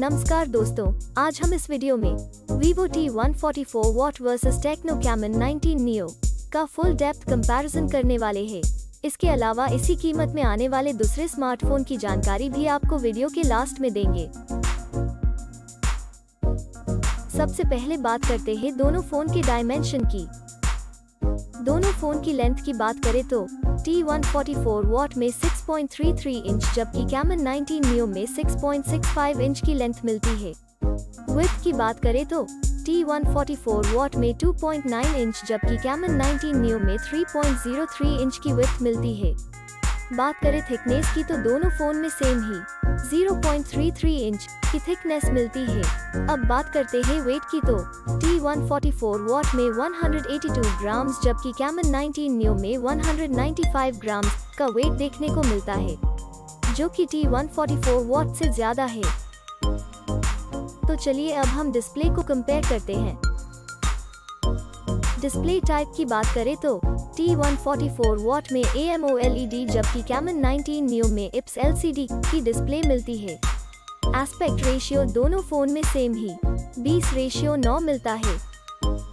नमस्कार दोस्तों, आज हम इस वीडियो में Vivo T144 watt versus Tecno Camon 19 Neo का फुल डेप्थ कंपैरिजन करने वाले हैं। इसके अलावा इसी कीमत में आने वाले दूसरे स्मार्टफ़ोन की जानकारी भी आपको वीडियो के लास्ट में देंगे सबसे पहले बात करते हैं दोनों फ़ोन के डायमेंशन की दोनों फ़ोन की लेंथ की बात करें तो T144 वॉट में 6.33 इंच जबकि कैमन 19 न्यू में 6.65 इंच की लेंथ मिलती है। विथ की बात करें तो T144 वॉट में 2.9 इंच जबकि कैमन 19 न्यू में 3.03 इंच की विथ मिलती है। बात करें थिकनेस की तो दोनों फ़ोन में सेम ही। 0.33 इंच की थिकनेस मिलती है। अब बात करते हैं वेट की तो। T144 वॉट में 182 ग्राम्स जबकि कैमन 19 न्यू में 195 ग्राम्स का वेट देखने को मिलता है, जो कि T144 वॉट से ज़्यादा है। तो चलिए अब हम डिस्प्ले को कंपेयर करते हैं। डिस्प्ले टाइप की बात करें तो T144 वॉट में ए एम ओ AMOLED जबकि कैमन 19 न्यू में IPS LCD की डिस्प्ले मिलती है। एस्पेक्ट रेशियो दोनों फ़ोन में सेम ही। 20 रेशियो 9 मिलता है।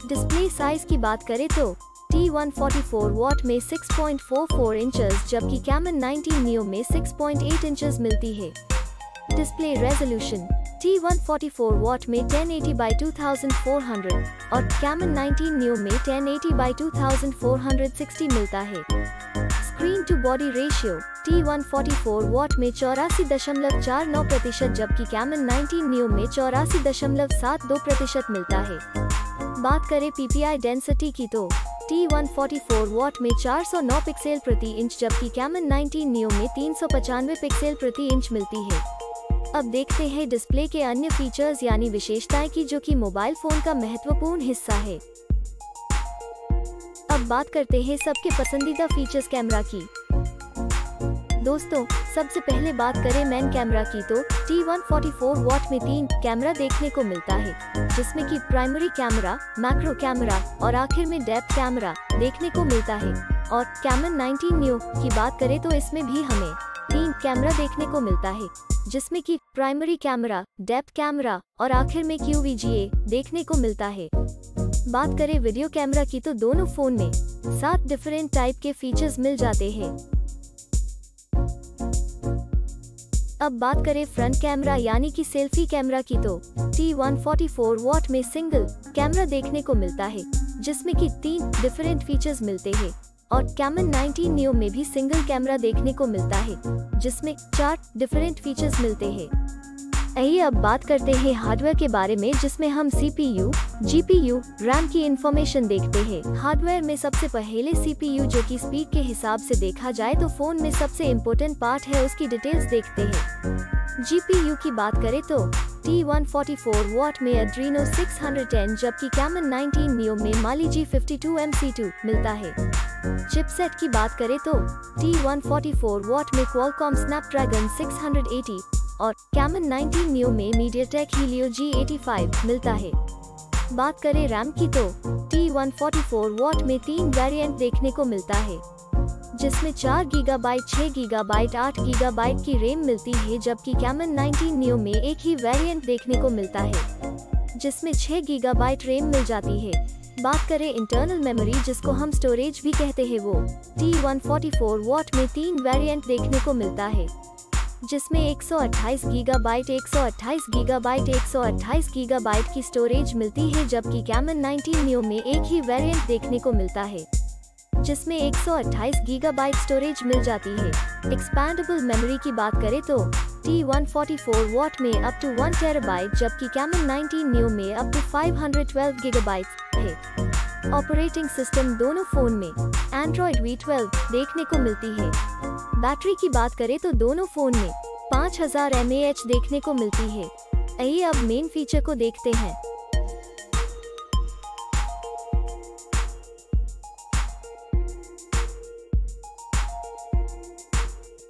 डिस्प्ले साइज़ की बात करें तो T144 वॉट में 6.44 इंचेस जबकि कैमन 19 न्यू में 6.8 इंचेस मिलती है। डिस्प्ले रेजोल्यूशन T144 वॉट में 1080 by 2400 और कैमन 19 न्यू में 1080 by 2460 मिलता है। Screen to body ratio T144 watt में चौरासी दशमलव चार नौ प्रतिशत जबकि कैमन 19 न्यू में चौरासी दशमलव सात दो प्रतिशत मिलता है। बात करें पीपीआई डेंसिटी की तो T144 वॉट में 409 पिक्सल प्रति इंच जबकि कैमन 19 न्यू में तीन पिक्सल प्रति इंच मिलती है। अब देखते हैं डिस्प्ले के अन्य फीचर्स यानी विशेषताएँ की जो कि मोबाइल फ़ोन का महत्वपूर्ण हिस्सा है। अब बात करते हैं सबके पसंदीदा फीचर्स कैमरा की। दोस्तों, सबसे पहले बात करें मैन कैमरा की तो T144 वॉट में तीन कैमरा देखने को मिलता है, जिसमें कि प्राइमरी कैमरा मैक्रो कैमरा और आखिर में डेप्थ कैमरा देखने को मिलता है। और कैमन 19 न्यू की बात करें तो इसमें भी हमें तीन कैमरा देखने को मिलता है, जिसमें कि प्राइमरी कैमरा डेप्थ कैमरा और आखिर में क्यूवीजीए देखने को मिलता है। बात करें वीडियो कैमरा की तो दोनों फ़ोन में सात डिफरेंट टाइप के फीचर्स मिल जाते हैं। अब बात करें फ्रंट कैमरा यानी कि सेल्फी कैमरा की तो T144 वॉट में सिंगल कैमरा देखने को मिलता है, जिसमें कि तीन डिफरेंट फीचर्स मिलते हैं। और कैमन 19 न्यू में भी सिंगल कैमरा देखने को मिलता है जिसमें चार डिफरेंट फीचर्स मिलते हैं। आइए अब बात करते हैं हार्डवेयर के बारे में जिसमें हम सीपीयू, जीपीयू, रैम की इंफॉर्मेशन देखते हैं। हार्डवेयर में सबसे पहले सीपीयू जो कि स्पीड के हिसाब से देखा जाए तो फ़ोन में सबसे इम्पोर्टेंट पार्ट है उसकी डिटेल्स देखते हैं। जीपीयू की बात करें तो T144 वॉट में Adreno 610 जबकि कैमन 19 Neo में Mali G52 MC2 मिलता है। चिपसेट की बात करें तो T144 वॉट में Qualcomm, Snapdragon 680 और Camon 19 Neo में मीडिया MediaTek Helio G85 मिलता है। बात करें रैम की तो T144 वॉट में तीन वेरिएंट देखने को मिलता है, जिसमें 4 गीगाबाइट 6 गीगाबाइट 8 गीगाबाइट की रैम मिलती है, जबकि कैमन 19 न्यू में एक ही वेरिएंट देखने को मिलता है, जिसमें 6 गीगाबाइट रैम मिल जाती है। बात करें इंटरनल मेमोरी जिसको हम स्टोरेज भी कहते हैं वो T144 वॉट में तीन वेरिएंट देखने को मिलता है, जिसमें 128 गीगाबाइट 128 गीगाबाइट 128 गीगाबाइट की स्टोरेज मिलती है, जबकि कैमन 19 न्यू में एक ही वेरिएंट देखने को मिलता है, जिसमें 128 गीगाबाइट स्टोरेज मिल जाती है। एक्सपैंडेबल मेमोरी की बात करें तो T144 वॉट में अप टू 1 टेराबाइट जबकि कैमन 19 न्यू में अप टू 512 गीगाबाइट है। ऑपरेटिंग सिस्टम दोनों फ़ोन में, Android V12 देखने को मिलती है। बैटरी की बात करें तो दोनों फ़ोन में 5000 mAh देखने को मिलती है। आइए अब मेन फीचर को देखते हैं।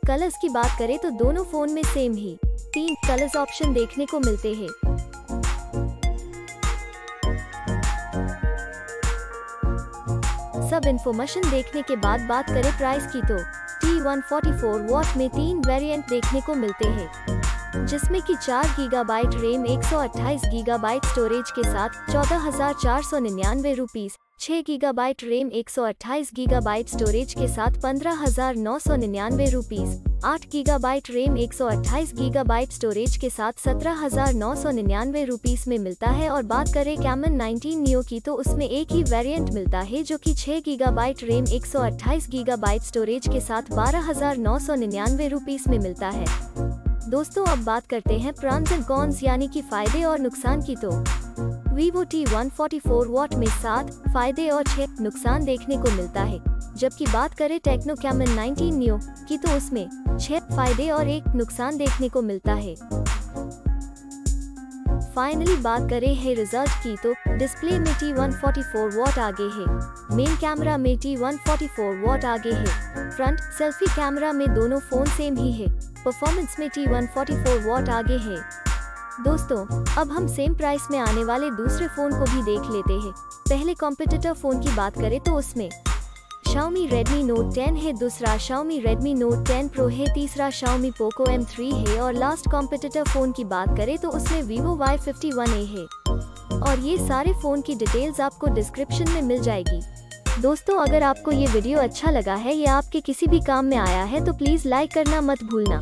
कलर्स की बात करें तो दोनों फ़ोन में सेम ही, तीन कलर्स ऑप्शन देखने को मिलते हैं। सब इन्फॉर्मेशन देखने के बाद बात करें प्राइस की तो T144 वॉट में तीन वेरिएंट देखने को मिलते हैं, जिसमें कि 4 गीगाबाइट रैम 128 गीगाबाइट स्टोरेज के साथ चौदह हज़ार चार सौ निन्यानवे रुपीज़ छह गीगाबाइट रैम 128 गीगाबाइट स्टोरेज के साथ पंद्रह हज़ार नौ सौ निन्यानवे रूपीज आठ गीगाबाइट रैम 128 गीगाबाइट स्टोरेज के साथ सत्रह हज़ार नौ सौ निन्यानवे रूपीज में मिलता है और बात करें कैमन 19 नियो की तो उसमें एक ही वेरिएंट मिलता है जो कि छह गीगाबाइट रैम 128 गीगाबाइट स्टोरेज के साथ बारह हज़ार नौ सौ निन्यानवे रूपीज में मिलता है। दोस्तों, अब बात करते हैं प्रॉन्स एंड कॉन्स, यानी कि फ़ायदे और नुकसान की तो। फोर्टी फोर वॉट में सात फ़ायदे और छह नुकसान देखने को मिलता है। जबकि बात करें टेक्नो कैमन 19 न्यू की तो उसमें छह फ़ायदे और एक नुकसान देखने को मिलता है। फाइनली बात करें है रिज़ल्ट की तो डिस्प्ले में T one forty four watt आगे है। मेन कैमरा में T one forty four watt आगे है। फ्रंट सेल्फी कैमरा में दोनों फ़ोन सेम ही है। परफॉर्मेंस में T one forty four watt आगे है। दोस्तों, अब हम सेम प्राइस में आने वाले दूसरे फ़ोन को भी देख लेते हैं। पहले कॉम्पिटिटर फ़ोन की बात करें तो उसमें Xiaomi Redmi Note 10 है, दूसरा Xiaomi Redmi Note 10 Pro है, तीसरा Xiaomi Poco M3 है और लास्ट कॉम्पिटिटर फ़ोन की बात करें तो उसमें Vivo Y51a है। और ये सारे फ़ोन की डिटेल्स आपको डिस्क्रिप्शन में मिल जाएगी। दोस्तों, अगर आपको ये वीडियो अच्छा लगा है या आपके किसी भी काम में आया है तो प्लीज़ लाइक करना मत भूलना।